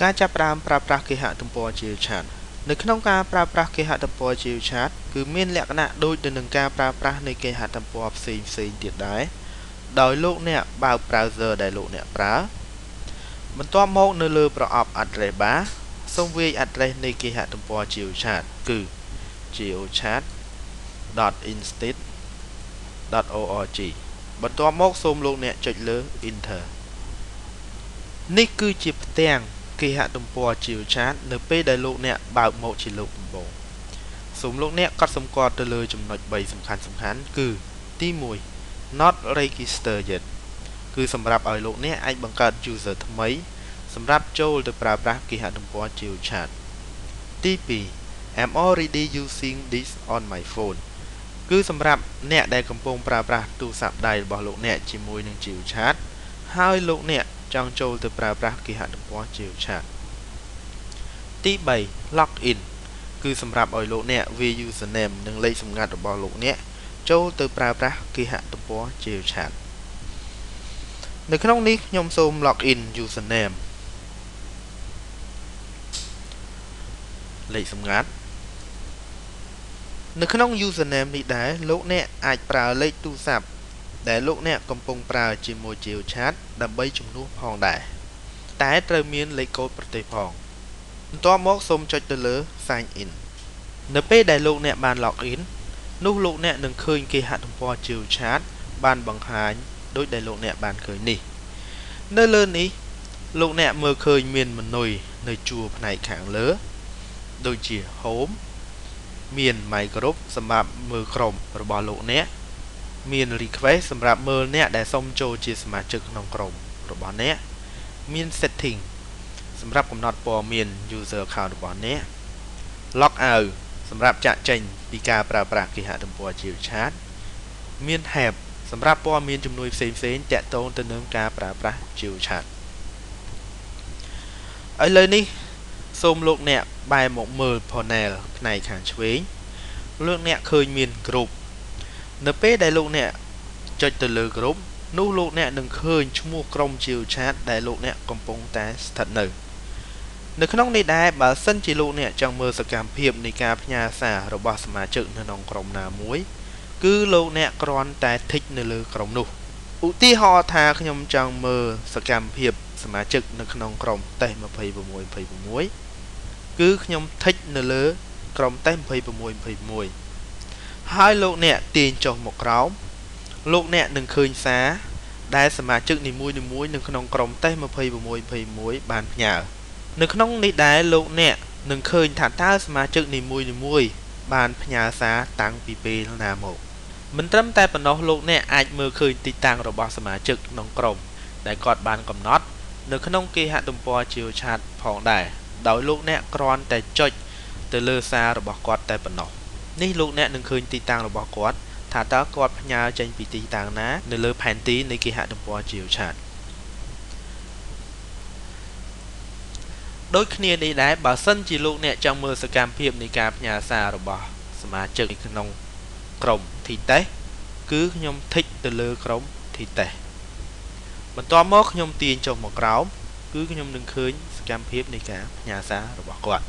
ការចាប់ផ្ដើមប្រើប្រាស់គេហទំព័រ GeoChat នៅក្នុងការប្រើប្រាស់គេហទំព័រ GeoChat គឺមានលក្ខណៈដូចទៅនឹងការប្រើប្រាស់នៃគេហទំព័រផ្សេងផ្សេងទៀតដែរដោយលោកអ្នកបើក browser ដែលលោកអ្នកប្រើបន្ទាប់មកនៅលើប្រអប់ address bar សូមវាយ address នៃគេហទំព័រ GeoChat គឺ geochat.instit.org បន្ទាប់មកសូមលោកអ្នកចុចលើ enter នេះគឺជាផ្ទាំង គេហទំព័រ GeoChat នៅពេលដែលលោកអ្នកបើកមកជាលើកដំបូងសូមលោកអ្នកកត់សម្គាល់ទៅលើចំណុច3សំខាន់សំខាន់គឺទី1 not register yet គឺសម្រាប់ឲ្យលោកអ្នកអាចបង្កើត user ថ្មី សម្រាប់ចូលទៅប្រើប្រាស់គេហទំព័រ GeoChat ទី2 I'm already using this on my phone គឺសម្រាប់អ្នកដែលកំពុងប្រើប្រាស់ទូរស័ព្ទដៃរបស់លោកអ្នកជាមួយនឹង GeoChat ហើយលោកអ្នក ចង់ចូលទៅប្រើប្រាស់គេហទំព័រ GeoChat ទី3 login គឺសម្រាប់ឲ្យលោកអ្នកវាយ username និងលេខសម្ងាត់របស់លោកអ្នកចូលទៅប្រើប្រាស់គេហទំព័រ GeoChat នៅក្នុងនេះខ្ញុំសូម login username លេខសម្ងាត់នៅក្នុង username នេះដែរលោកអ្នកអាចប្រើលេខទូរស័ព្ទ ដែលលោកអ្នកកំពុងប្រើជាមួយ GeoChat ដើម្បីជំនួសផងដែរតែត្រូវមានលេខកូដប្រទេសផងបន្ទាប់មកសូមចុចទៅលើ sign in នៅពេលដែលលោកអ្នកបាន log in នោះលោកអ្នកនឹងឃើញគេហទំព័រ GeoChat បានបង្ហាញដូចដែលលោកអ្នកបានឃើញនេះ នៅលើនេះលោកអ្នកមើលឃើញមានម៉នុយនៅជួរផ្នែកខាងលើ ដូចជា home មាន my group សម្រាប់មើលក្រុមរបស់លោកអ្នក មាន request សម្រាប់មើលអ្នកដែលសុំចូលជាសមាជិកក្នុងក្រុមរបស់អ្នកមាន setting សម្រាប់កំណត់ព័ត៌មាន user account របស់អ្នក log out សម្រាប់ចាក់ចេញពីការប្រើប្រាស់គេហទំព័រ GeoChat មាន help សម្រាប់ព័ត៌មានជំនួយផ្សេងផ្សេងតាក់ទងទៅនឹងការប្រើប្រាស់ GeoChat ឥឡូវនេះសូមលោកអ្នកបែរមកមើល panel ផ្នែកខាងឆ្វេងលោកអ្នកឃើញមាន group នៅពេលដែលលោកអ្នកចុចទៅលើ group នោះលោកអ្នកនឹងឃើញឈ្មោះក្រុម GeoChat ដែលលោកអ្នកកំពុងតែស្ថិតនៅនៅក្នុងនេះដែរបើសិនជាលោកអ្នកចង់មើលសកម្មភាពនៃការផ្ញើសាររបស់សមាជិកនៅក្នុងក្រុមណាមួយ គឺលោកអ្នកគ្រាន់តែធីកនៅលើក្រុមនោះឧទាហរណ៍ថាខ្ញុំចង់មើលសកម្មភាពសមាជិកនៅក្នុងក្រុមតេស្ត26 26គឺខ្ញុំធីកនៅលើក្រុមតេស្ត26 26 ហើយលោកអ្នកទាញចុះមកក្រោមលោកអ្នកនឹងឃើញសារដែលសមាជិកនីមួយៗនៅក្នុងក្រុមតេស្ត26 21បានផ្ញើនៅក្នុងនេះដែរលោកអ្នកនឹងឃើញថាតើសមាជិកនីមួយៗបានផ្ញើសារតាំងពីពេលណាមកមិនត្រឹមតែប៉ុណ្ណោះលោកអ្នកអាចមើលឃើញទីតាំងរបស់សមាជិកក្នុងក្រុមដែលគាត់បានកំណត់ នៅក្នុងគេហទំព័រ GeoChat ផងដែរដោយលោកអ្នកគ្រាន់តែចុចទៅលើសាររបស់គាត់តែប៉ុណ្ណោះ នេះលោកអ្នកនឹងឃើញទីតាំងរបស់គាត់ថាតើគាត់ផ្ញើចេញពីទីតាំងណា នៅលើផែនទីនៃគេហទំព័រ GeoChat ដូចគ្នានេះដែរបើសិនជាលោកអ្នកចង់មើលសកម្មភាពនៃការផ្ញើសាររបស់សមាជិកក្នុងក្រុម T-test គឺខ្ញុំធីកទៅលើក្រុម T-test បន្ទាប់មកខ្ញុំទាញចុះមកក្រោមគឺខ្ញុំនឹងឃើញសកម្មភាពនៃការផ្ញើសាររបស់គាត់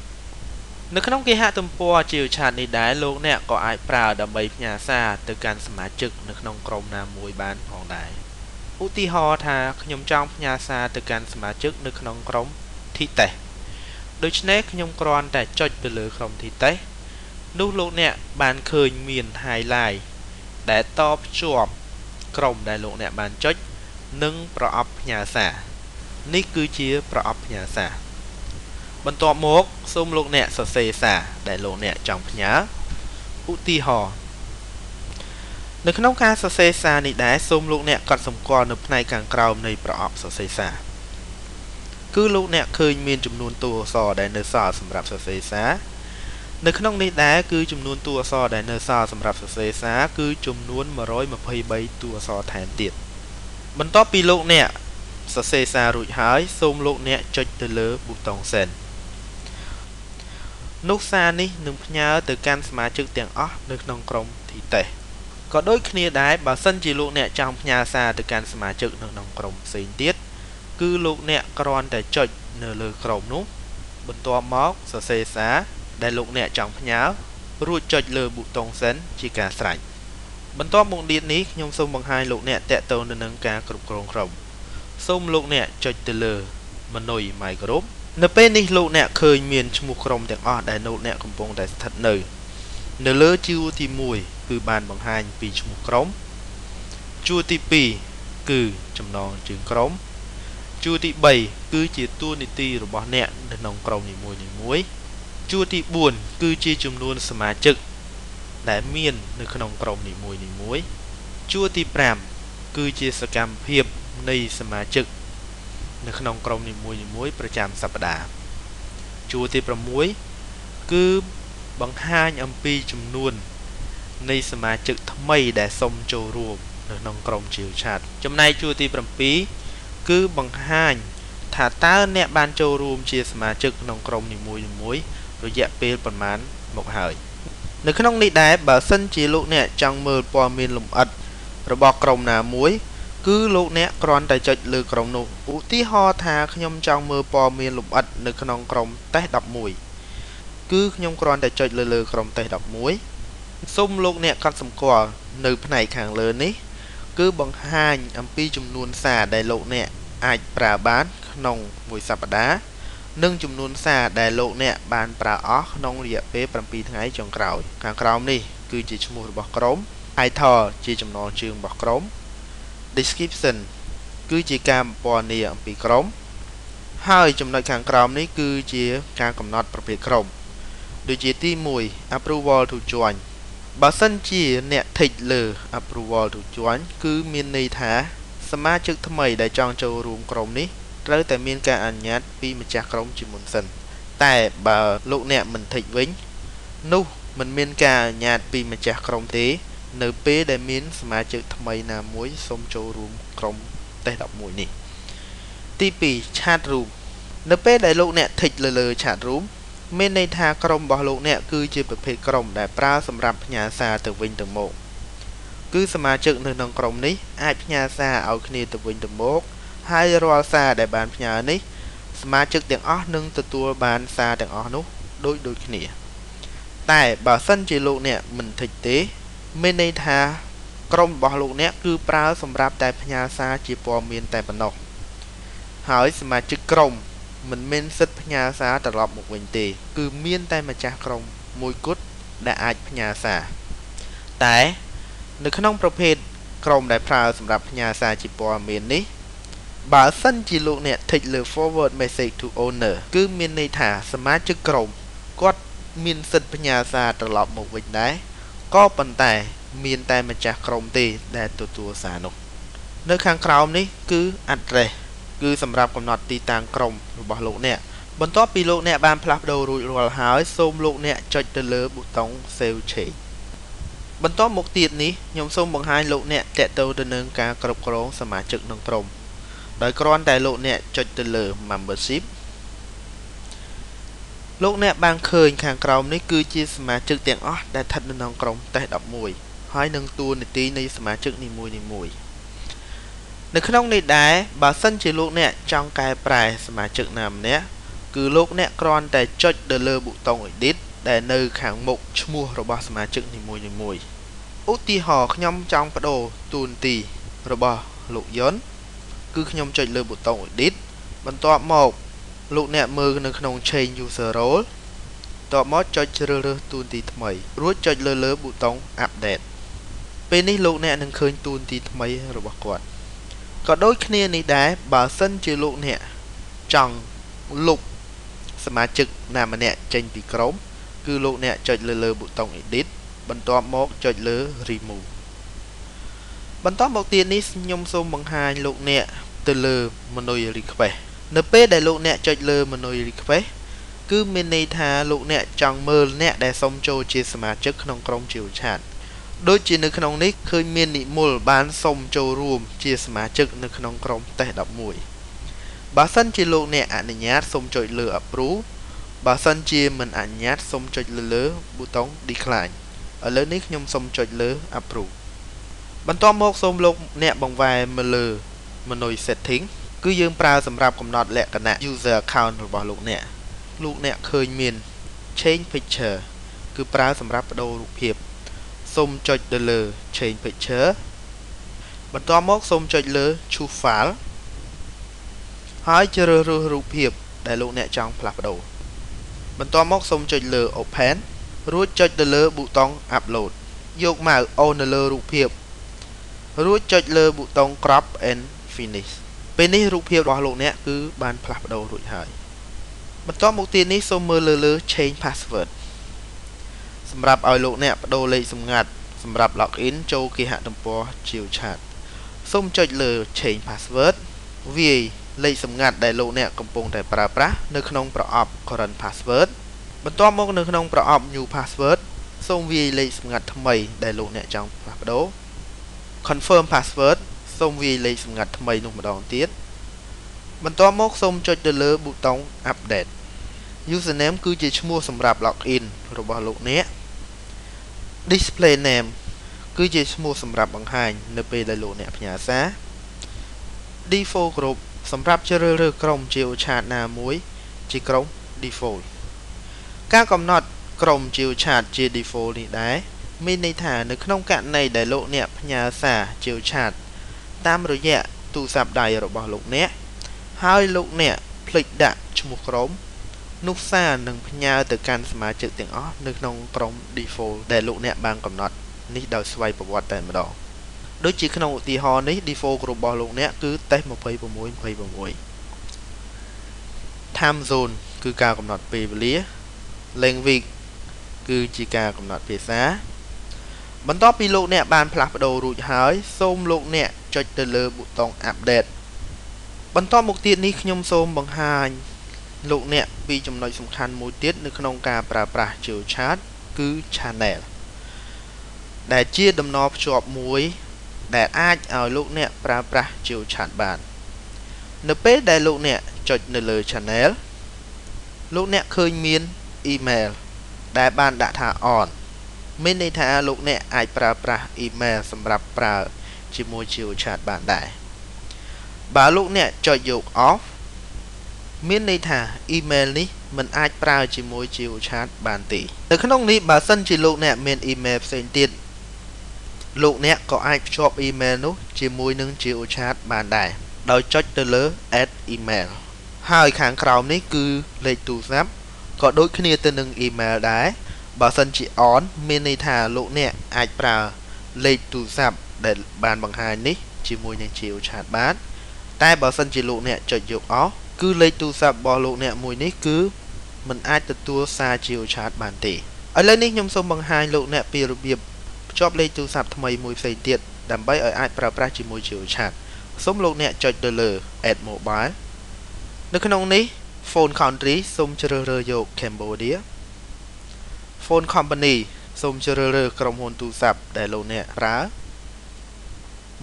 នៅក្នុងគេហទំព័រ GeoChat នេះដែរលោកអ្នកក៏អាចប្រើដើម្បីផ្ញើសារទៅកាន់សមាជិកនៅក្នុងក្រុមណាមួយបានផងដែរឧទាហរណ៍ថាខ្ញុំចង់ផ្ញើសារទៅកាន់សមាជិកនៅក្នុងក្រុម T-test ដូច្នេះខ្ញុំគ្រាន់តែចុចទៅលើក្រុម T-test នោះលោកអ្នកបានឃើញមាន highlight ដែលតភ្ជាប់ក្រុមដែលលោកអ្នកបានចុចនិងប្រអប់ផ្ញើសារនេះគឺជាប្រអប់ផ្ញើសារ បន្ទាប់មកសូមលោកអ្នកសរសេរសារដែលលោកអ្នកចង់ផ្ញើឧទាហរណ៍នៅក្នុងការសរសេរសារនេះដែរសូមលោកអ្នកកត់សម្គាល់នៅផ្នែកខាងក្រោមនៃប្រអប់សរសេរសារគឺលោកអ្នកឃើញមានចំនួនតួអក្សរដែលនៅសល់សម្រាប់សរសេរសារនៅក្នុងនេះដែរគឺចំនួនតួអក្សរដែលនៅសល់សម្រាប់សរសេរសារគឺចំនួន123តួអក្សរថែមទៀតបន្ទាប់ពីលោកអ្នកសរសេរសាររួចហើយសូមលោកអ្នកចុចទៅលើប៊ូតុង Send នោះសារនេះនឹងផ្ញើទៅកាន់សមាជិកទាំងអស់នៅក្នុងក្រុម T-test ក៏ដូចគ្នាដែរបើសិនជាលោកអ្នកចង់ផ្ញើសារទៅកាន់សមាជិកនៅក្នុងក្រុមផ្សេងទៀតគឺលោកអ្នកគ្រាន់តែចុចនៅលើក្រុមនោះ បន្ទាប់មកសរសេរសារដែលលោកអ្នកចង់ផ្ញើរួចចុចលើប៊ូតុង Send ជាការស្រេចបន្ទាប់មកទៀតនេះខ្ញុំសូមបង្ហាញលោកអ្នកតាក់ទងទៅនឹងការគ្រប់គ្រងក្រុមសូមលោកអ្នកចុចទៅលើ Menu My Group នៅពេលនេះលោកអ្នកឃើញមានឈ្មោះក្រុមទាំងអស់ដែលលោកអ្នកកំពុងតែស្ថិតនៅ នៅលើជួរទី1គឺបានបង្ហាញពីឈ្មោះក្រុមជួរទី2គឺចំណងជើងក្រុមជួរទី3គឺជាតួនាទីរបស់អ្នកនៅក្នុងក្រុមនីមួយៗជួរទី4គឺជាចំនួនសមាជិកដែលមាននៅក្នុងក្រុមនីមួយៗជួរទី5គឺជាសកម្មភាពនៃសមាជិក នៅក្នុងក្រុមនីមួយៗប្រចាំសប្តាហ៍ជួរទី6គឺបង្ហាញអំពីចំនួន នៃសមាជិកថ្មីដែលសុំចូលរួមនៅក្នុងក្រុមជាវឆាតចំណែកជួរទី7គឺបង្ហាញថាតើអ្នកបានចូលរួមជាសមាជិកក្នុងក្រុមនីមួយៗរយៈពេលប្រមាណមកហើយនៅក្នុងនេះដែរបើសិនជាលោកអ្នកចង់មើលព័ត៌មានលម្អិតរបស់ក្រុមណាមួយ គឺលោកអ្នកគ្រាន់តែចុចលើក្រុមនោះឧទាហរណ៍ថាខ្ញុំចង់មើលព័ត៌មានលម្អិតនៅក្នុងក្រុមតេស្ត11គឺខ្ញុំគ្រាន់តែចុចលើលើក្រុមតេស្ត11សូមលោកអ្នកកត់សម្គាល់នៅផ្នែកខាងលើនេះ គឺបង្ហាញអំពីចំនួនសារដែលលោកអ្នកអាចប្រើបានក្នុងមួយសប្តាហ៍និងចំនួនសារដែលលោកអ្នកបានប្រើអស់ក្នុងរយៈពេល7ថ្ងៃចុងក្រោយខាងក្រោមនេះគឺជាឈ្មោះរបស់ក្រុម title ជាចំណងជើងរបស់ក្រុម description គឺជាការពណ៌នាអំពីក្រុម ហើយចំណុចខាងក្រោមនេះគឺជាការកំណត់ប្រភេទក្រុមដូចជាទី1 approval to join បើសិនជាអ្នក tick លើ approval to join គឺមានន័យថាសមាជិកថ្មីដែលចង់ចូលរួមក្រុមនេះត្រូវតែមានការអនុញ្ញាតពីម្ចាស់ក្រុមជាមុនសិនតែបើលោកអ្នកមិន tick វិញ នោះមិនមានការអនុញ្ញាតពីម្ចាស់ក្រុមទេ នៅពេលដែលមានសមាជិកថ្មីណាមួយសូមចូលរួមក្រុមតេស្ត11នេះទី2 chat room នៅពេលដែលលោកអ្នកធីកលើលើ chat room មានន័យថាក្រុមរបស់លោកអ្នកគឺជាប្រភេទក្រុមដែលប្រើសម្រាប់ផ្ញើសារទៅវិញទៅមកគឺសមាជិកនៅក្នុងក្រុមនេះអាចផ្ញើសារឲ្យគ្នាទៅវិញទៅមកហើយរាល់សារដែលបានផ្ញើនេះសមាជិកទាំងអស់នឹងទទួលបានសារទាំងអស់នោះដូចដូចគ្នា តែបើសិនជាលោកអ្នកមិនធីកទេ មានន័យថាក្រុមរបស់លោកអ្នកគឺប្រើសម្រាប់តែផ្ញើសារជាព័ត៌មានតែប៉ុណ្ណោះហើយសមាជិកក្រុមមិនមានសិទ្ធិផ្ញើសារត្រឡប់មកវិញទេ គឺមានតែម្ចាស់ក្រុមមួយគត់ដែលអាចផ្ញើសារតែ នៅក្នុងប្រភេទក្រុមដែលប្រើសម្រាប់ផ្ញើសារជាព័ត៌មាននេះបើសិនជាលោកអ្នក tick លើ forward message to owner គឺមានន័យថាសមាជិកក្រុមគាត់មានសិទ្ធិផ្ញើសារត្រឡប់មកវិញដែរ ក៏ប៉ុន្តែមានតែម្ចាស់ក្រុមទេដែលទទួលសារនោះនៅខាងក្រោមនេះគឺ address គឺសម្រាប់កំណត់ទីតាំងក្រុមរបស់លោកអ្នកបន្ទាប់ពីលោកអ្នកបានផ្លាស់ប្ដូររួចរាល់ហើយសូមលោកអ្នកចុចទៅលើប៊ូតុង Save Change បន្ទាប់មកទៀតនេះខ្ញុំសូមបង្ហាញលោកអ្នកតេតទៅទៅនឹងការគ្រប់គ្រងសមាជិកក្នុងក្រុមដោយគ្រាន់តែលោកអ្នកចុចទៅលើ Membership លោកអ្នកបានឃើញខាងក្រោមនេះគឺជាសមាជិកទាំងអស់ដែលស្ថិតនៅក្នុងក្រុមតេស្ត11ហើយនឹងតួនាទីនៃសមាជិកនីមួយៗនៅក្នុងនេះដែរបើសិនជាលោកអ្នកចង់កែប្រែសមាជិកណាម្នាក់គឺលោកអ្នកគ្រាន់តែចុចទៅលើប៊ូតុង Edit ដែលនៅខាងមុខឈ្មោះរបស់សមាជិកនីមួយៗឧទាហរណ៍ខ្ញុំចង់បដូរតួនាទីរបស់លោកយុនគឺខ្ញុំចុចលើប៊ូតុង Edit បន្ទាប់មក លោកអ្នកមើលនៅក្នុង Change User Role តបមកចុចជ្រើសរើសតួនាទីថ្មី រួចចុចលើលើប៊ូតុង Update ពេលនេះលោកអ្នកនឹងឃើញតួនាទីថ្មីរបស់គាត់ក៏ដូចគ្នានេះដែរបើសិនជាលោកអ្នកចង់លុបសមាជិកណាម្នាក់ចេញពីក្រុម គឺលោកអ្នកចុចលើលើប៊ូតុង Edit បន្ទាប់មកចុចលើ Remove បន្តមកទៀតនេះខ្ញុំសូមបង្ហាញលោកអ្នកទៅលើ menu request នៅពេលដែលលោកអ្នកចុចលើ menu request គឺមានន័យថាលោកអ្នកចង់មើលអ្នកដែលសុំចូលជាសមាជិកក្នុងក្រុមជីវឆាតដូចជានៅក្នុងនេះឃើញមាននិមលបានសុំចូលរួមជាសមាជិកនៅក្នុងក្រុមតេស្ត11បើសិនជាលោកអ្នកអនុញ្ញាតសូមចុចលើ approve បើសិនជាមិនអនុញ្ញាតសូមចុចលើលើប៊ូតុង decline ឥឡូវនេះខ្ញុំសូមចុចលើ approve បន្ទាប់មកសូមលោកអ្នកបង្វែរមកលើ menu setting គឺយើងប្រើសម្រាប់កំណត់លក្ខណៈ user account របស់លោកអ្នកលោកអ្នកឃើញមាន change picture គឺប្រើសម្រាប់បដូររូបភាពសូមចុចទៅលើ change picture បន្ទាប់មកសូមចុចលើ choose file ហើយជ្រើសរើសរូបភាពដែលលោកអ្នកចង់ផ្លាស់ប្ដូរបន្ទាប់មកសូមចុចលើ open រួចចុចទៅលើប៊ូតុង upload យកម៉ៅអូននៅលើរូបភាពរួចចុចលើប៊ូតុង crop and finish ពេលនេះរូបភាពរបស់លោកអ្នកគឺបានផ្លាស់ប្ដូររួចហើយបន្ទាប់មកទៀតនេះសូមមើលលើលើ change password សម្រាប់ឲ្យលោកអ្នកបដូរលេខសម្ងាត់សម្រាប់ login ចូលគេហទំព័រ GeoChat សូមចុចលើ change password វាយលេខសម្ងាត់ដែលលោកអ្នកកំពុងតែប្រើប្រាស់នៅក្នុងប្រអប់ current password បន្ទាប់មកនៅក្នុងប្រអប់ new password សូមវាយលេខសម្ងាត់ថ្មីដែលលោកអ្នកចង់ផ្លាស់ប្ដូរ confirm password សូមវាយលេខសម្ងាត់ថ្មីនោះម្ដងទៀតបន្ទាប់មកសូមចុចទៅលើប៊ូតុង update username គឺជាឈ្មោះសម្រាប់ login របស់លោកអ្នក display name គឺជាឈ្មោះសម្រាប់បង្ហាញនៅពេលដែលលោកអ្នកផ្ញើសារ default group សម្រាប់ជ្រើសរើសក្រុម GeoChat ណាមួយ ជាក្រុម default ការកំណត់ក្រុម GeoChat ជា default នេះដែរមានន័យថានៅក្នុងករណីដែលលោកអ្នកផ្ញើសារ GeoChat តា មរយៈទូរស័ព្ទដៃរបស់លោកអ្នកហើយលោកអ្នកភ្លេចដាក់ឈ្មោះក្រុមនោះសារនឹងផ្ញើទៅកាន់សមាជិកទាំងអស់នៅក្នុងក្រុម default ដែលលោកអ្នកបានកំណត់នេះដោយស្វ័យប្រវត្តិតែម្ដងដូចជាក្នុងឧទាហរណ៍នេះ default របស់លោកអ្នកគឺ test 26 26 time zone គឺការកំណត់ពេលវេលា language គឺជាការកំណត់ភាសាបន្ទាប់ពីលោកអ្នកបានផ្លាស់ប្ដូររួចហើយសូមលោកអ្នក ចុចទៅលើប៊ូតុង update បន្ទាប់មកទៀតនេះខ្ញុំសូមបង្ហាញលោកអ្នកពីចំណុចសំខាន់មួយទៀតនៅក្នុងការប្រើប្រាស់ GeoChat គឺ Channel ដែលជាដំណរភ្ជាប់មួយ ដែលអាចឲ្យលោកអ្នកប្រើប្រាស់ GeoChat បាន នៅពេលដែលលោកអ្នកចុចនៅលើ Channel លោកអ្នកឃើញមាន email ដែលបានដាក់ថា on មានន័យថាលោកអ្នកអាចប្រើប្រាស់ email សម្រាប់ប្រើ ជាមួយ GeoChat បានដែរបើលោកអ្នកចុចយក off មានន័យថា email នេះមិនអាចប្រើជាមួយ GeoChat បានទេនៅក្នុងនេះបើសិនជាលោកអ្នកមាន email ផ្សេងទៀតលោកអ្នកក៏អាចភ្ជាប់ email នោះជាមួយនឹង GeoChat បានដែរដោយចុចទៅលើ add email ហើយខាងក្រោមនេះគឺលេខទូរស័ព្ទក៏ដូចគ្នាទៅនឹង email ដែរបើសិនជា on មានន័យថាលោកអ្នកអាចប្រើលេខទូរស័ព្ទ ដែលបានបង្ហាញនេះជាមួយនឹង GeoChat បានតែបើសិនជាលោកអ្នកចុចយក off គឺលេខទូរស័ព្ទរបស់លោកអ្នកមួយនេះគឺมันអាចទទួលសារ GeoChat បានទេឥឡូវនេះខ្ញុំសូមបង្ហាញលោកអ្នកពីរបៀបភ្ជាប់លេខទូរស័ព្ទថ្មីមួយផ្សេងទៀតដើម្បីឲ្យអាចប្រើប្រាស់ជាមួយ GeoChat សូមលោកអ្នកចុចទៅលើ Add Mobile នៅក្នុងនេះ Phone Country សូមជ្រើសរើសយក Cambodia Phone Company សូមជ្រើសរើសក្រុមហ៊ុនទូរស័ព្ទដែលលោកអ្នកប្រើ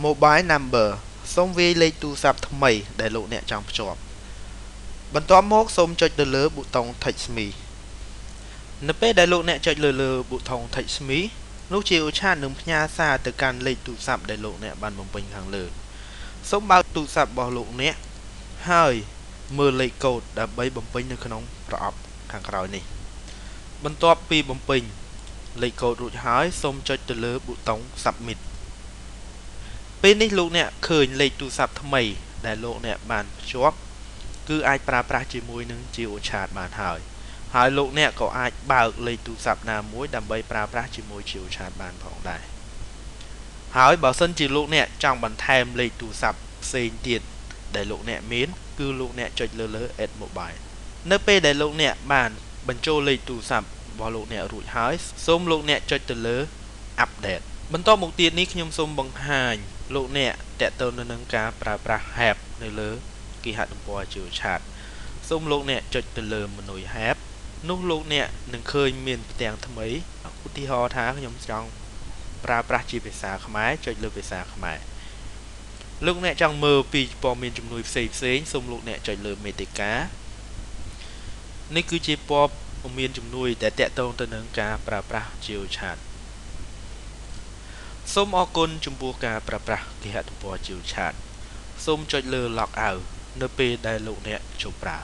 Mobile Number សូមវាយលេខទូរស័ព្ទថ្មីដែលលោកអ្នកចង់ភ្ជាប់បន្ទាប់មកសូមចុចទៅលើប៊ូតុង Text Me នៅពេលដែលលោកអ្នកចុចលើលើប៊ូតុង Text Me នោះជាឧឆាតនឹងផ្ញើសារទៅកាន់លេខទូរស័ព្ទដែលលោកអ្នកបានបំពេញខាងលើសូមបើកទូរស័ព្ទរបស់លោកអ្នកហើយមើលលេខកូដដើម្បីបំពេញនៅក្នុងប្រអប់ខាងក្រោយនេះ បន្ទាប់ពីបំពេញលេខកូដរួចហើយសូមចុចទៅលើប៊ូតុង Submit ពេលនេះលោកអ្នកឃើញលេខទូរស័ព្ទថ្មី ដែលលោកអ្នកបានភ្ជាប់គឺអាចប្រើប្រាស់ជាមួយនឹង GeoChat បានហើយហើយលោកអ្នកក៏អាចបើកលេខទូរស័ព្ទណាមួយដើម្បីប្រើប្រាស់ជាមួយ GeoChat បានផងដែរហើយបើសិនជាលោកអ្នកចង់បន្ថែមលេខទូរស័ព្ទផ្សេងទៀតដែលលោកអ្នកមាន គឺលោកអ្នកចុចលើលើ Add Mobile នៅពេលដែលលោកអ្នកបានបញ្ចូលលេខទូរស័ព្ទរបស់លោកអ្នករួចហើយសូមលោកអ្នកចុចទៅលើ Update បន្តមកទៀតនេះខ្ញុំសូមបង្ហាញ លោកអ្នកតេតទៅនឹងការប្រើប្រាស់ Help នៅលើគេហទំព័រ GeoChat សូមលោកអ្នកចុចទៅលើមនុយ Help នោះលោកអ្នកនឹងឃើញមានផ្ទាំងថ្មីឧទាហរណ៍ថាខ្ញុំចង់ប្រើប្រាស់ជាភាសាខ្មែរចុចលើភាសាខ្មែរលោកអ្នកចង់មើលពីព័ត៌មានជំនួយផ្សេងផ្សេងសូមលោកអ្នកចុចលើមេតិកានេះគឺជាព័ត៌មានជំនួយដែលតកតងទៅនឹងការប្រើប្រាស់ GeoChat សូមអរគុណចំពោះការប្រើប្រាស់គេហទំព័រ GeoChat សូមចុចលើ log out នៅពេលដែលលោកអ្នកចូលប្រើ